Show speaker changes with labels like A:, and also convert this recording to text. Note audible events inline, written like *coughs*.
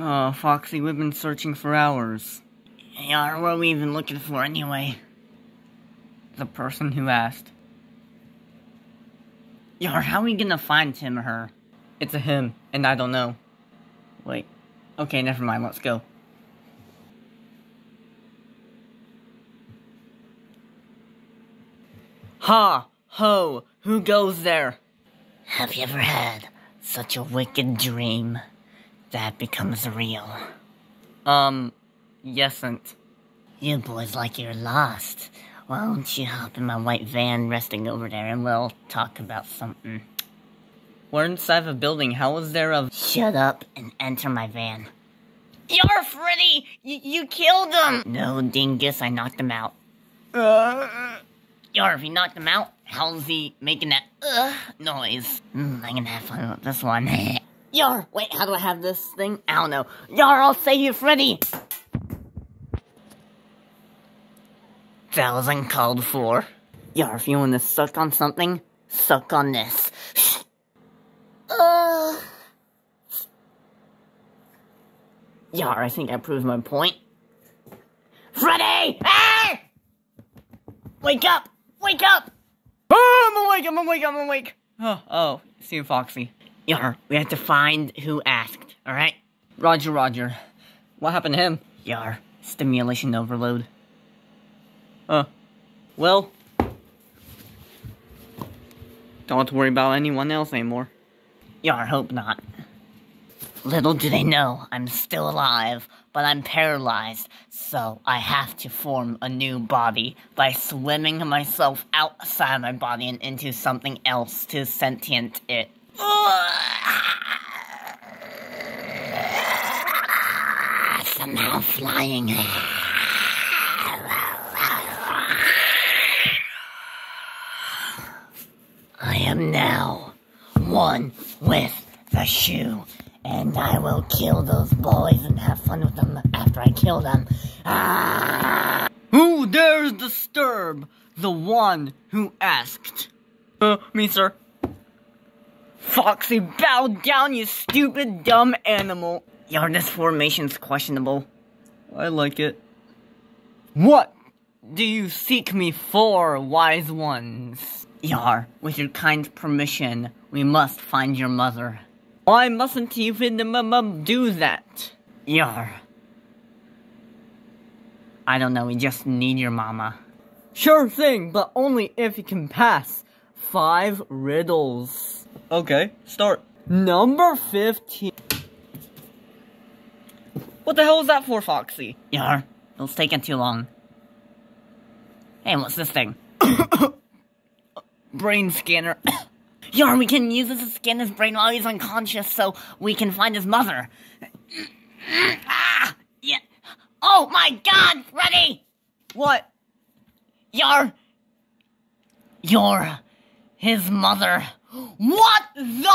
A: Oh, Foxy, we've been searching for hours.
B: Yeah, what are we even looking for anyway?
A: The person who asked.
B: Yar, how are we gonna find him or her?
A: It's a him, and I don't know. Wait. Okay, never mind, let's go. Ha! Ho! Who goes there?
B: Have you ever had such a wicked dream that becomes real?
A: Um, yesn't.
B: You boys like you're lost. Why don't you hop in my white van resting over there and we'll talk about something?
A: We're inside of a building. How is there a...
B: Shut up and enter my van. You're Freddy! You, you killed him! No, Dingus, I knocked him out.
A: Uh,
B: if he knocked him out, how's he making that uh noise? Mm, I'm gonna have fun with this one. *laughs* Yar, wait, how do I have this thing? I don't know. Yar, I'll save you, Freddy! That was uncalled for. Yar, if you want to suck on something, suck on this. *sighs* Uh... Yar, I think I proved my point. Freddy! Hey! Wake up! Wake up!
A: oh, I'm awake, I'm awake, I'm awake! Oh, oh, see you, Foxy.
B: Yar, we have to find who asked, alright?
A: Roger, Roger. What happened to him?
B: Yar, stimulation overload.
A: Uh, well... Don't have to worry about anyone else anymore.
B: Yar, hope not. Little do they know, I'm still alive, but I'm paralyzed, so I have to form a new body by swimming myself outside my body and into something else to sentient it. Somehow flying. I am now one with the shoe, and I will kill those boys and have fun with them after I kill them. Ah!
A: Who dares disturb the one who asked? Uh, me, sir. Foxy, bow down, you stupid, dumb animal.
B: Your this formation's questionable.
A: I like it. What do you seek me for, wise ones?
B: Yar, with your kind permission, we must find your mother.
A: Why mustn't you even do that?
B: Yar. I don't know, we just need your mama.
A: Sure thing, but only if you can pass five riddles. Okay, start. Number 15. What the hell is that for, Foxy?
B: Yar, it's taking too long. Hey, what's this thing? *coughs*
A: Brain scanner. *coughs*
B: Yar, we can use this to scan his brain while he's unconscious so we can find his mother. *coughs* ah! Yeah. Oh my god, Freddy!
A: what?
B: You're. You're his mother. *gasps* What the?